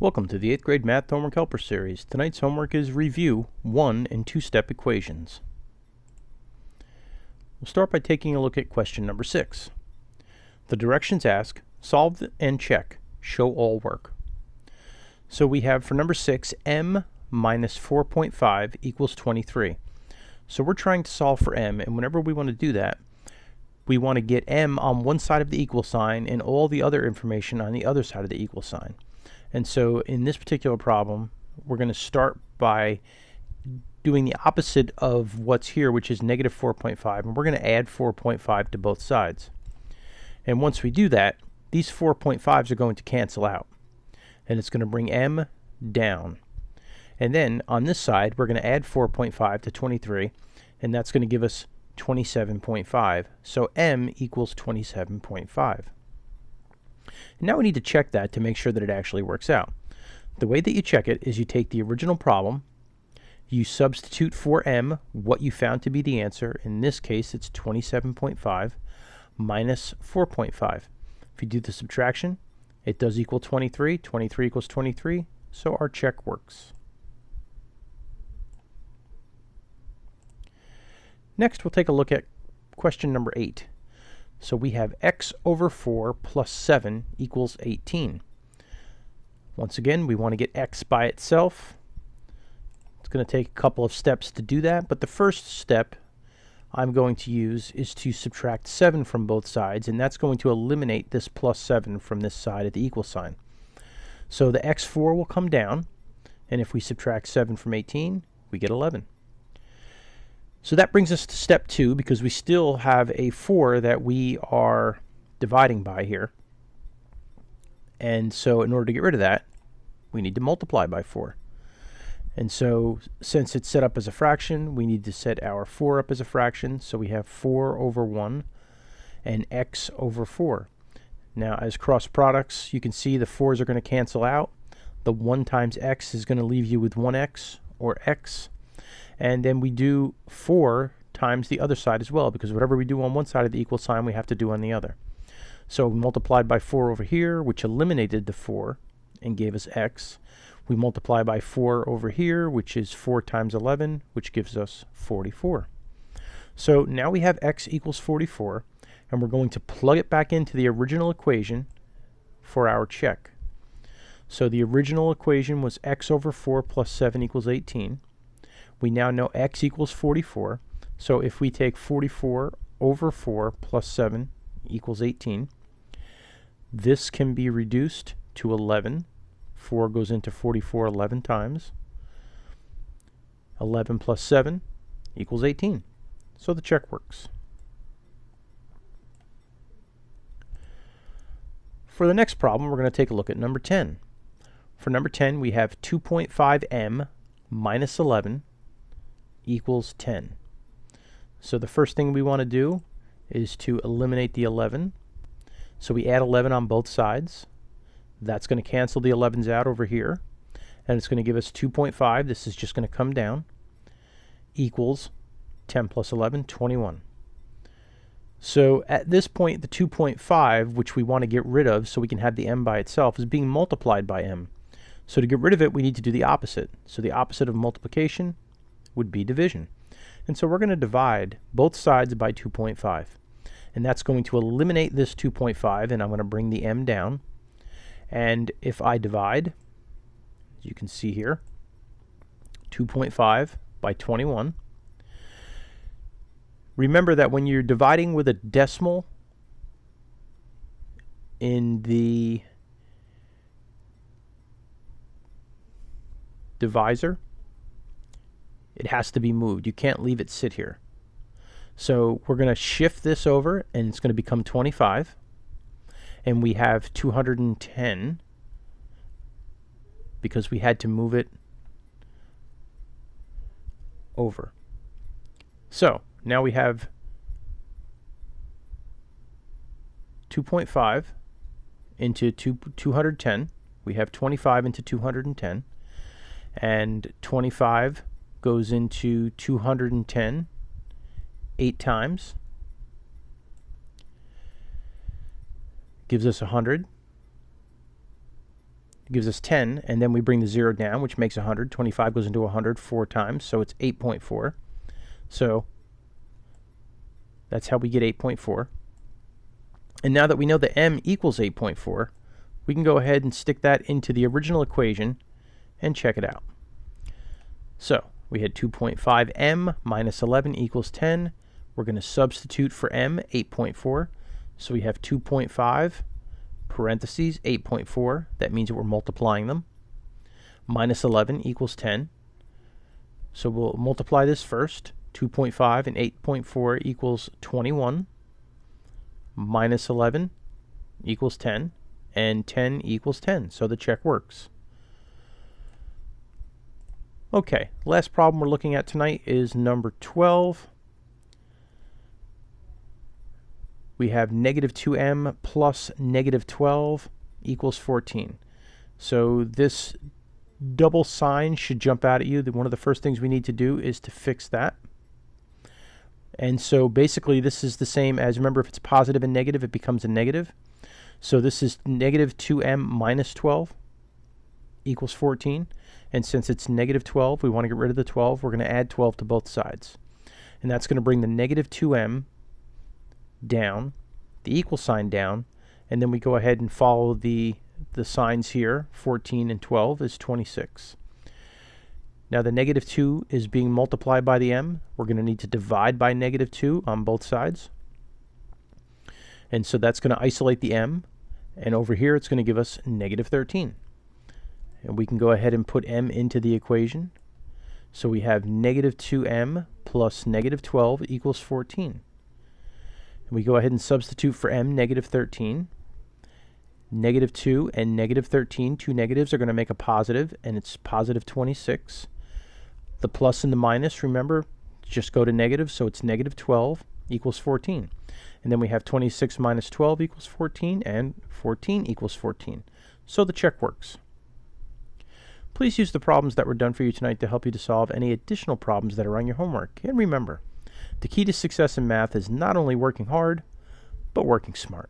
Welcome to the 8th grade Math Homework Helper Series. Tonight's homework is review one and two step equations. We'll start by taking a look at question number six. The directions ask solve and check, show all work. So we have for number six, m minus 4.5 equals 23. So we're trying to solve for m, and whenever we want to do that, we want to get m on one side of the equal sign and all the other information on the other side of the equal sign. And so in this particular problem, we're going to start by doing the opposite of what's here, which is negative 4.5, and we're going to add 4.5 to both sides. And once we do that, these 4.5s are going to cancel out, and it's going to bring m down. And then on this side, we're going to add 4.5 to 23, and that's going to give us 27.5. So m equals 27.5. Now we need to check that to make sure that it actually works out. The way that you check it is you take the original problem, you substitute for m what you found to be the answer. In this case, it's 27.5 minus 4.5. If you do the subtraction, it does equal 23. 23 equals 23, so our check works. Next, we'll take a look at question number 8. So we have x over 4 plus 7 equals 18. Once again, we want to get x by itself. It's going to take a couple of steps to do that, but the first step I'm going to use is to subtract 7 from both sides, and that's going to eliminate this plus 7 from this side of the equal sign. So the x4 will come down, and if we subtract 7 from 18, we get 11. So that brings us to step two because we still have a 4 that we are dividing by here. And so in order to get rid of that, we need to multiply by 4. And so since it's set up as a fraction, we need to set our 4 up as a fraction. So we have 4 over 1 and x over 4. Now as cross products, you can see the 4's are going to cancel out. The 1 times x is going to leave you with 1x or x and then we do 4 times the other side as well, because whatever we do on one side of the equal sign, we have to do on the other. So we multiplied by 4 over here, which eliminated the 4 and gave us x. We multiply by 4 over here, which is 4 times 11, which gives us 44. So now we have x equals 44, and we're going to plug it back into the original equation for our check. So the original equation was x over 4 plus 7 equals 18 we now know x equals 44. So if we take 44 over 4 plus 7 equals 18, this can be reduced to 11. 4 goes into 44 11 times. 11 plus 7 equals 18. So the check works. For the next problem, we're going to take a look at number 10. For number 10, we have 2.5m minus 11 equals 10. So the first thing we want to do is to eliminate the 11. So we add 11 on both sides. That's going to cancel the 11s out over here. And it's going to give us 2.5. This is just going to come down. Equals 10 plus 11, 21. So at this point, the 2.5, which we want to get rid of so we can have the m by itself, is being multiplied by m. So to get rid of it, we need to do the opposite. So the opposite of multiplication would be division. And so we're going to divide both sides by 2.5. And that's going to eliminate this 2.5, and I'm going to bring the m down. And if I divide, as you can see here, 2.5 by 21, remember that when you're dividing with a decimal in the divisor, it has to be moved. You can't leave it sit here. So we're going to shift this over and it's going to become 25. And we have 210 because we had to move it over. So now we have 2.5 into two, 210. We have 25 into 210. And 25 goes into 210 eight times. Gives us 100. Gives us 10, and then we bring the 0 down, which makes 100. 25 goes into 100 four times, so it's 8.4. So that's how we get 8.4. And now that we know that m equals 8.4, we can go ahead and stick that into the original equation and check it out. So we had 2.5m minus 11 equals 10. We're going to substitute for m, 8.4. So we have 2.5 parentheses 8.4. That means that we're multiplying them. Minus 11 equals 10. So we'll multiply this first. 2.5 and 8.4 equals 21. Minus 11 equals 10. And 10 equals 10. So the check works. Okay, last problem we're looking at tonight is number 12. We have negative 2m plus negative 12 equals 14. So this double sign should jump out at you. One of the first things we need to do is to fix that. And so basically this is the same as, remember if it's positive and negative, it becomes a negative. So this is negative 2m minus 12 equals 14. And since it's negative 12, we want to get rid of the 12. We're going to add 12 to both sides. And that's going to bring the negative 2m down, the equal sign down, and then we go ahead and follow the, the signs here. 14 and 12 is 26. Now the negative 2 is being multiplied by the m. We're going to need to divide by negative 2 on both sides. And so that's going to isolate the m. And over here it's going to give us negative 13. And we can go ahead and put m into the equation. So we have negative 2m plus negative 12 equals 14. And we go ahead and substitute for m, negative 13. Negative 2 and negative 13, two negatives are going to make a positive, and it's positive 26. The plus and the minus, remember, just go to negative, so it's negative 12 equals 14. And then we have 26 minus 12 equals 14, and 14 equals 14. So the check works. Please use the problems that were done for you tonight to help you to solve any additional problems that are on your homework. And remember, the key to success in math is not only working hard, but working smart.